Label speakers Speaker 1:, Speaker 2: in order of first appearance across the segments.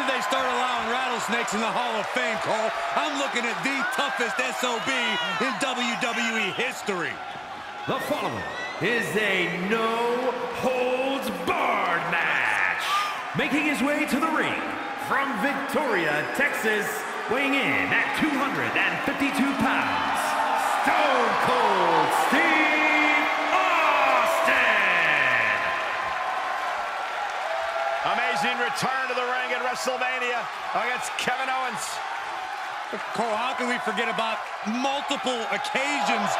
Speaker 1: Did they start allowing rattlesnakes in the Hall of Fame, Cole? I'm looking at the toughest SOB in WWE history.
Speaker 2: The following is a no-holds-barred match. Making his way to the ring from Victoria, Texas, weighing in at 252 pounds, Stone Cold Steve
Speaker 3: Amazing return to the ring at WrestleMania against Kevin Owens.
Speaker 1: Cole, how can we forget about multiple occasions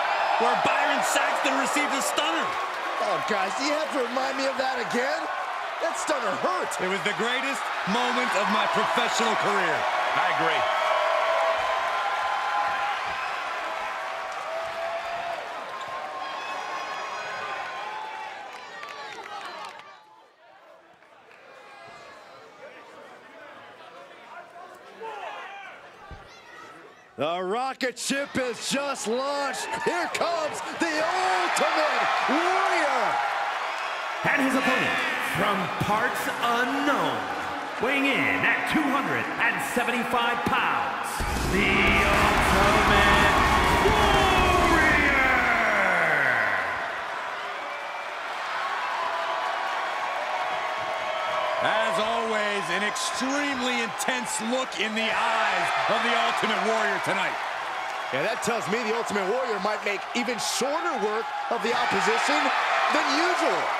Speaker 1: where Byron Saxton received a stunner?
Speaker 4: Oh, guys, do you have to remind me of that again? That stunner hurt.
Speaker 1: It was the greatest moment of my professional career.
Speaker 3: I agree.
Speaker 4: The rocket ship is just launched. Here comes the Ultimate Warrior.
Speaker 2: And his opponent from parts unknown, weighing in at 275 pounds, the Ultimate Warrior!
Speaker 1: Extremely intense look in the eyes of the Ultimate Warrior tonight.
Speaker 4: Yeah, that tells me the Ultimate Warrior might make even shorter work of the opposition than usual.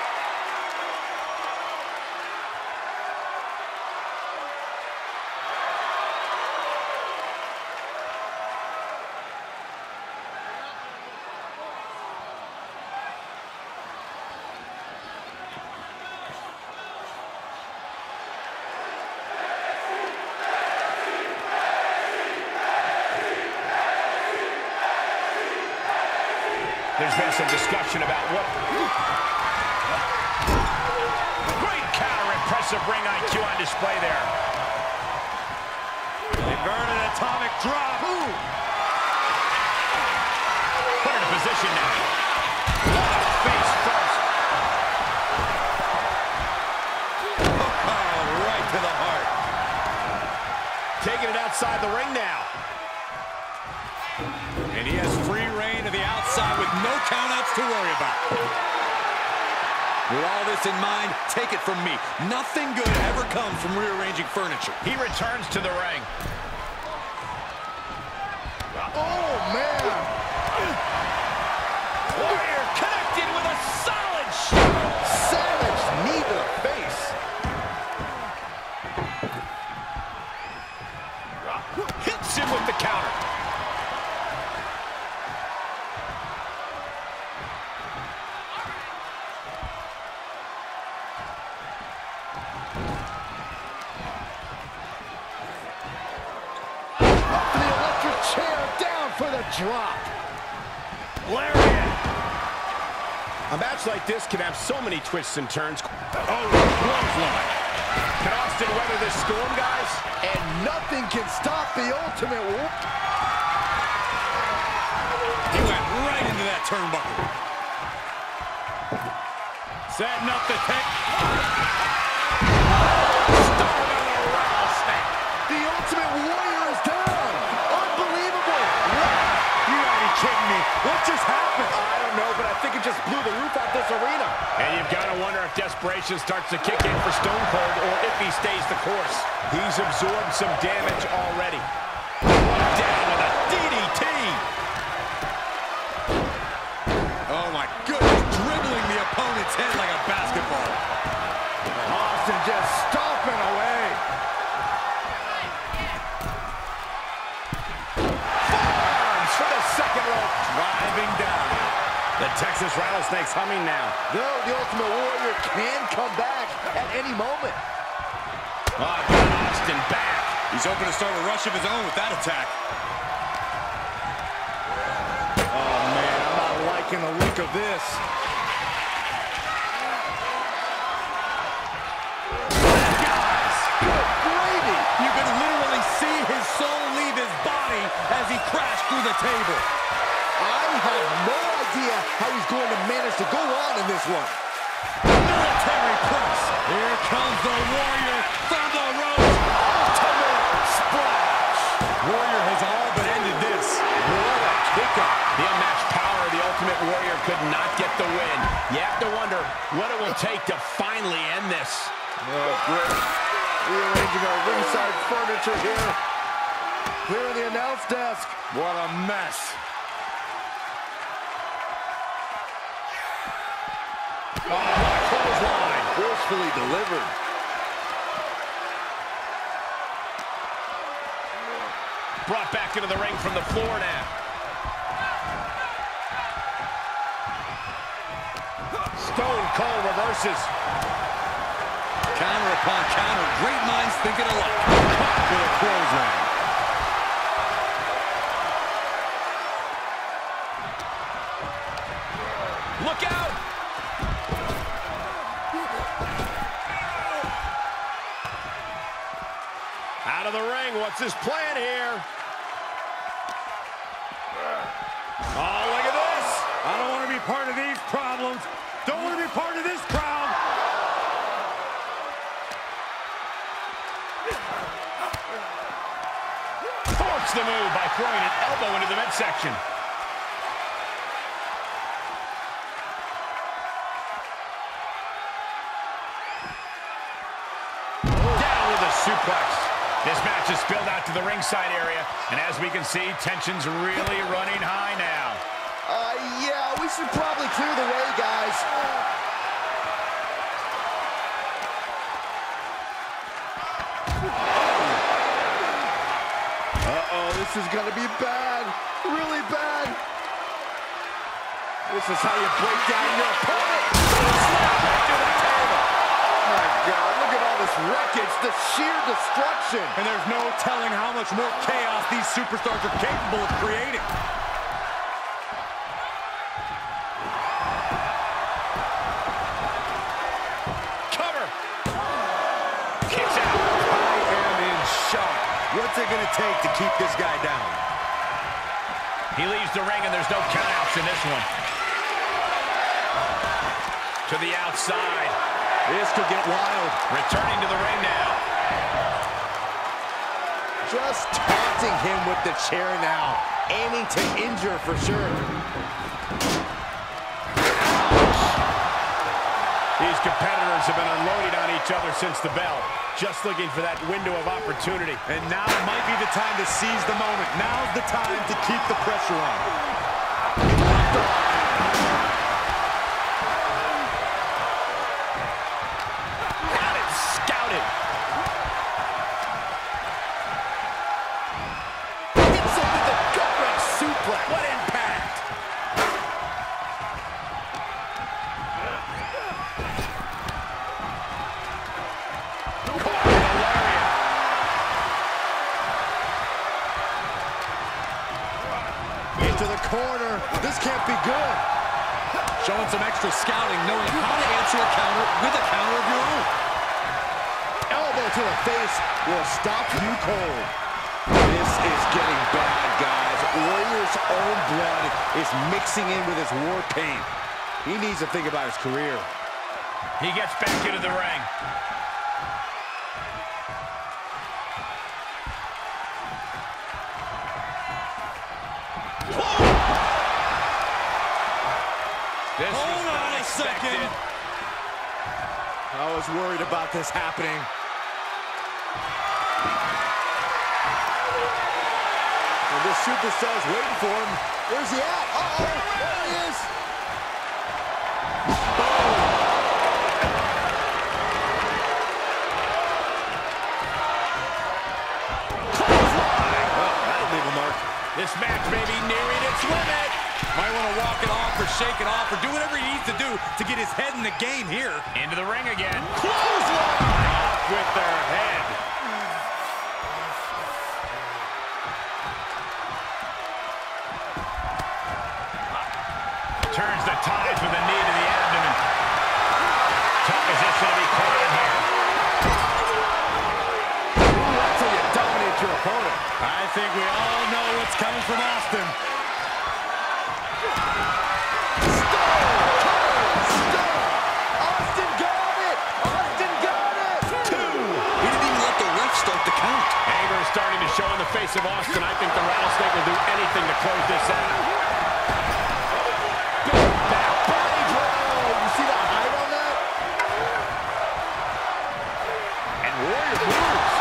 Speaker 3: Outside the ring now.
Speaker 1: And he has free reign to the outside with no countouts to worry about. With all this in mind, take it from me. Nothing good ever comes from rearranging furniture.
Speaker 3: He returns to the ring. This can have so many twists and turns. Oh, clothesline. Can Austin weather this storm, guys?
Speaker 4: And nothing can stop the Ultimate Warrior.
Speaker 1: He went right into that turnbuckle. Setting up the tech.
Speaker 3: Started on a rattlesnake.
Speaker 4: The Ultimate Warrior is down. Unbelievable.
Speaker 1: You gotta be kidding me. What just happened?
Speaker 4: I don't know, but I think it just blew the roof off this arena.
Speaker 3: And you've desperation starts to kick in for Stone Cold or if he stays the course. He's absorbed some damage already. Down with a DDT.
Speaker 1: Oh my goodness, dribbling the opponent's head like a basketball.
Speaker 4: Austin just stomping away.
Speaker 3: Arms for the second rope.
Speaker 1: Driving down.
Speaker 3: The Texas Rattlesnakes humming now.
Speaker 4: No, the Ultimate Warrior can come back at any moment.
Speaker 3: Oh, got Austin back.
Speaker 1: He's hoping to start a rush of his own with that attack.
Speaker 4: Oh, man, I'm not liking the look of this.
Speaker 1: Guys,
Speaker 4: gravy.
Speaker 1: you can literally see his soul leave his body as he crashed through the table.
Speaker 4: I have no idea how he's going to manage to go on in this one.
Speaker 1: Military press. Here comes the Warrior from the ropes.
Speaker 3: Ultimate splash. Warrior
Speaker 1: has all but ended this.
Speaker 4: What a kick. The
Speaker 3: unmatched power of the Ultimate Warrior could not get the win. You have to wonder what it will take to finally end this.
Speaker 4: Oh, great. Rearranging our ringside furniture here. Clear the announce desk. What a mess. Forcefully delivered.
Speaker 3: Brought back into the ring from the floor now. Stone Cold reverses.
Speaker 1: Counter upon counter. Great minds thinking alike. Caught with a clothesline.
Speaker 3: The ring. What's his plan here? Oh, look at this.
Speaker 1: I don't want to be part of these problems. Don't want to be part of this crowd.
Speaker 3: Force the move by throwing an elbow into the midsection. This match spilled out to the ringside area, and as we can see, tension's really running high now.
Speaker 4: Uh, yeah, we should probably clear the way, guys. Uh-oh, this is gonna be bad. Really bad. This is how you break down your opponent. Snap back to the table. Oh my God, look at all this wreckage, the sheer destruction.
Speaker 1: And there's no telling how much more chaos these superstars are capable of creating.
Speaker 3: Cover. Kicks out.
Speaker 1: I am in shock. What's it going to take to keep this guy down?
Speaker 3: He leaves the ring, and there's no countouts in this one. To the outside.
Speaker 1: This could get wild.
Speaker 3: Returning to the ring now.
Speaker 4: Just taunting him with the chair now. Aiming to injure for sure.
Speaker 3: These competitors have been unloading on each other since the bell. Just looking for that window of opportunity.
Speaker 1: And now might be the time to seize the moment. Now's the time to keep the pressure on.
Speaker 4: The corner. This can't be good.
Speaker 1: Showing some extra scouting, knowing how to answer a counter with a counter of your own.
Speaker 4: Elbow to the face will stop you cold. This is getting bad, guys. Warrior's own blood is mixing in with his war paint. He needs to think about his career.
Speaker 3: He gets back into the ring.
Speaker 1: Second.
Speaker 4: I was worried about this happening. And this superstar's waiting for him. Where's he at? Uh-oh, there he is.
Speaker 1: That'll leave a mark.
Speaker 3: This match may be nearing its limit.
Speaker 1: Might want to walk it off or shake it off or do whatever he needs to do to get his head in the game here.
Speaker 3: Into the ring again. Clothesline! Off with their head. Turns the ties with a knee to the abdomen. Tough position to be caught in here.
Speaker 4: That's how you dominate your opponent.
Speaker 1: I think we all know what's coming from. Austin
Speaker 4: face of Austin, I
Speaker 1: think the Rattlesnake will do anything to close this out.
Speaker 3: Big back body blow. You see the height on that? And Warrior moves.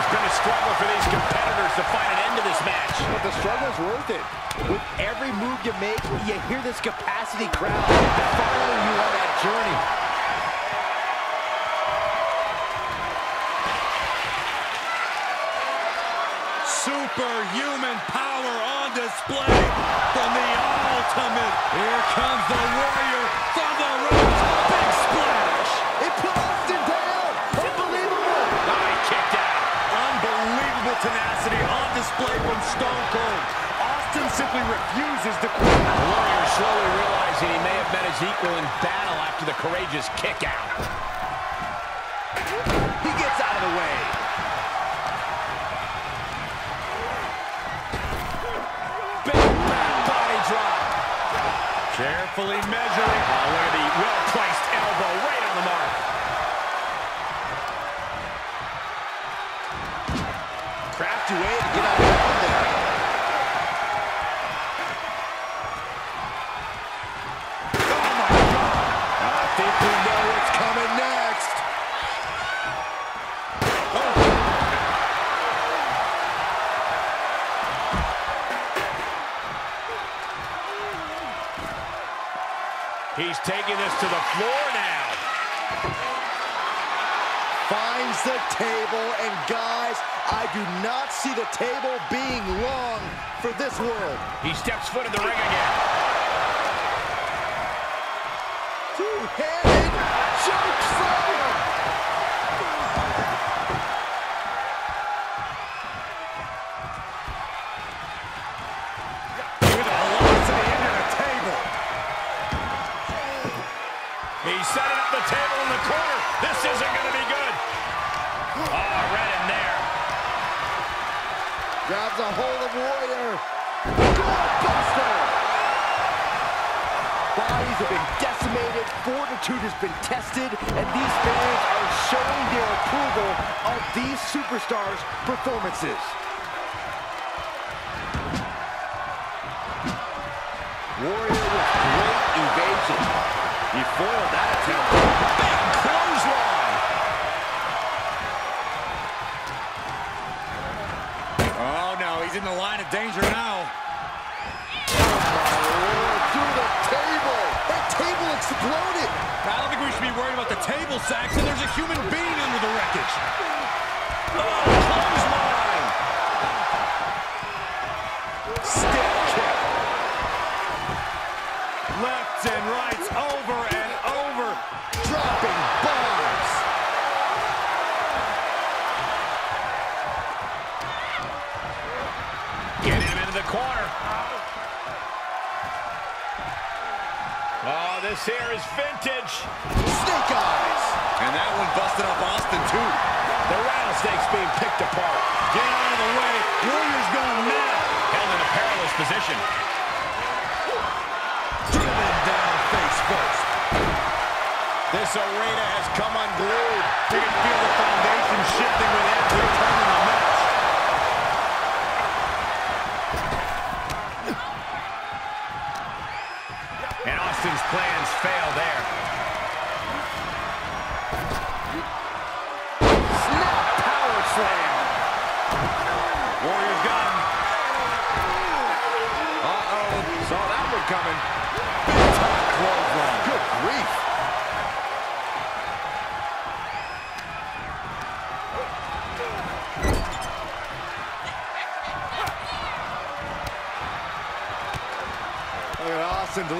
Speaker 3: It's been a struggle for these competitors to find an end to this match. But the struggle's worth it.
Speaker 4: With every move you make, you hear this capacity crowd following you on that journey.
Speaker 1: Superhuman power on display from the Ultimate. Here comes the Warrior from the ropes. Big splash.
Speaker 4: It put Austin down. Unbelievable.
Speaker 3: Oh, he kicked out.
Speaker 1: Unbelievable tenacity on display from Stone Cold. Austin simply refuses to quit.
Speaker 3: The Warrior slowly realizing he may have met his equal in battle after the courageous kick out.
Speaker 4: He gets out of the way.
Speaker 1: Carefully measuring.
Speaker 3: Oh, look at the well-placed elbow right on the mark.
Speaker 4: Crafty way to
Speaker 3: taking this to the floor now.
Speaker 4: Finds the table, and guys, I do not see the table being long for this world.
Speaker 3: He steps foot in the ring again.
Speaker 4: Bodies have been decimated, fortitude has been tested, and these fans are showing their approval of these superstars' performances. Warrior with great evasion. He foiled that attempt. Exploded.
Speaker 1: I don't think we should be worried about the table, Saxton. There's a human being under the wreckage. Oh.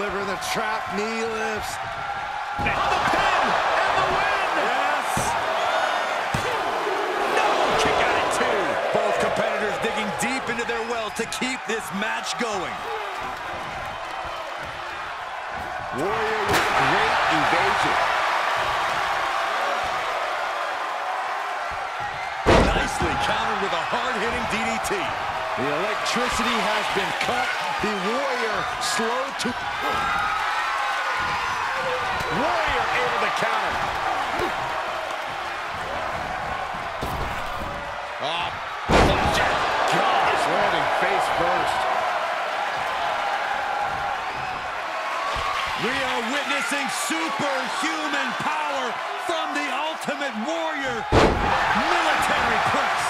Speaker 4: Delivering the trap knee lifts.
Speaker 3: On the pin and the win.
Speaker 1: Yes.
Speaker 3: No, kick out at two.
Speaker 1: Both competitors digging deep into their well to keep this match going.
Speaker 4: Warrior with great evasion.
Speaker 1: Nicely countered with a hard-hitting DDT.
Speaker 4: The electricity has been cut. The Warrior slow to...
Speaker 3: Warrior able to counter.
Speaker 1: Ah,
Speaker 3: Flapjack.
Speaker 4: Gosh, landing face first.
Speaker 1: we are witnessing superhuman power from the Ultimate Warrior. Military press.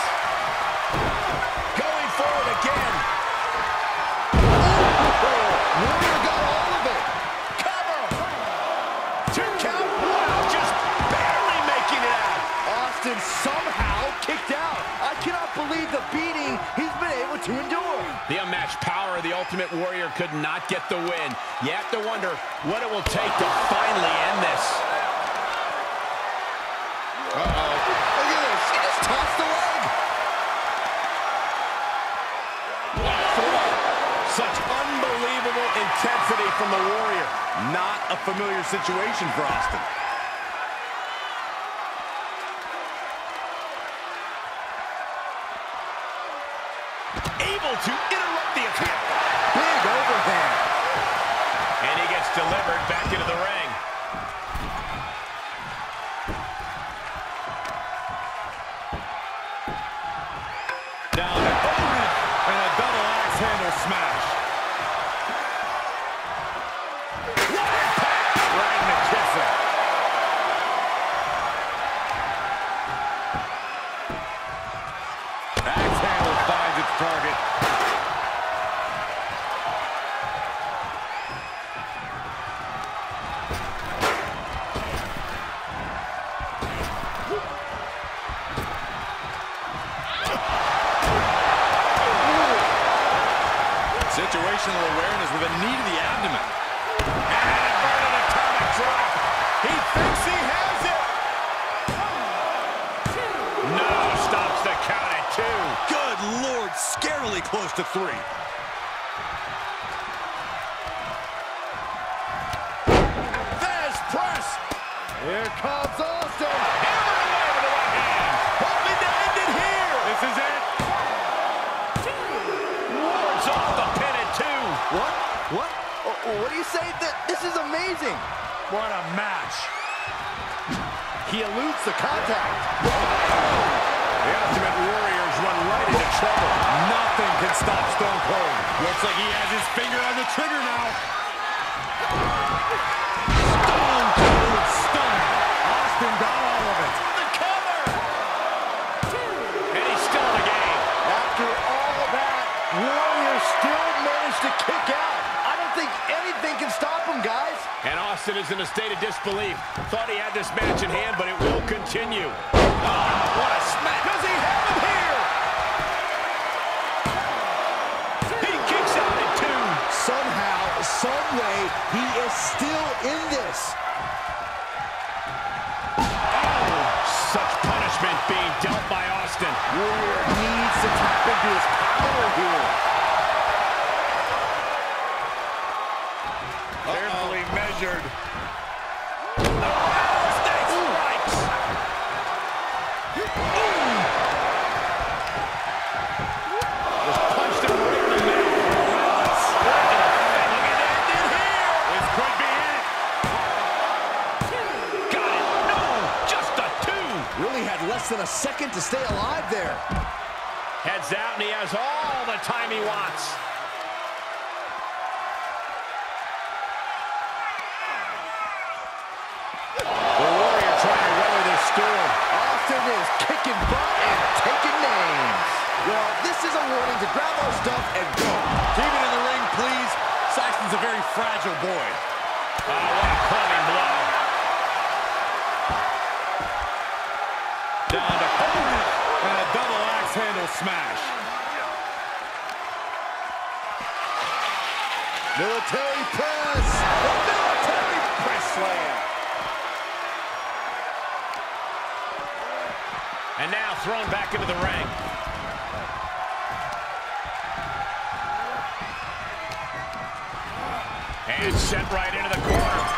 Speaker 3: Not get the win. You have to wonder what it will take to finally end this.
Speaker 4: Uh-oh. Look at this. He just tossed the leg.
Speaker 3: Such unbelievable intensity from the Warrior. Not a familiar situation for Austin.
Speaker 1: Scarily to three.
Speaker 3: There's press.
Speaker 4: Here comes Austin.
Speaker 3: Hammer away with the right hand. Hoping to end it here.
Speaker 1: This is it.
Speaker 3: Wards off the pin at two.
Speaker 5: What? What? Oh, What do you say? This is amazing.
Speaker 1: What a match.
Speaker 4: He eludes the contact.
Speaker 3: The Ultimate Warriors run right into trouble.
Speaker 1: Nothing can stop Stone Cold. Looks like he has his finger on the trigger now. Stone Cold Stunner. Austin got all of it.
Speaker 3: The cover. And he's still in the game.
Speaker 4: After all that, Warrior still managed to kick out.
Speaker 5: I don't think anything can stop him, guys.
Speaker 3: And Austin is in a state of disbelief. Thought he had this match in hand, but it will continue. Oh, what a smack. Does he have him here? He kicks out at two.
Speaker 4: Somehow, some way, he is still in this.
Speaker 3: Oh, such punishment being dealt by Austin.
Speaker 4: Warrior needs to tap into his power here. Less than a second to stay alive there.
Speaker 3: Heads out, and he has all the time he wants. The Warrior trying to weather this storm.
Speaker 4: Austin is kicking butt and taking names.
Speaker 5: Well, this is a warning to grab our stuff and go.
Speaker 1: Keep it in the ring, please. Saxton's a very fragile boy.
Speaker 3: Oh, what a clubbing blow.
Speaker 1: Down to Coleman and a double axe handle smash.
Speaker 4: Military press. The military press slam.
Speaker 3: And now thrown back into the ring. And sent right into the corner.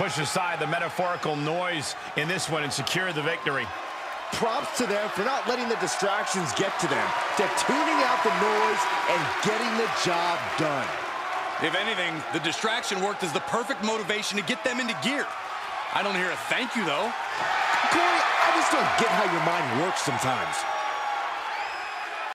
Speaker 3: Push aside the metaphorical noise in this one and secure the victory.
Speaker 4: Props to them for not letting the distractions get to them. They're tuning out the noise and getting the job done.
Speaker 1: If anything, the distraction worked as the perfect motivation to get them into gear. I don't hear a thank you, though.
Speaker 4: Corey, I just don't get how your mind works sometimes.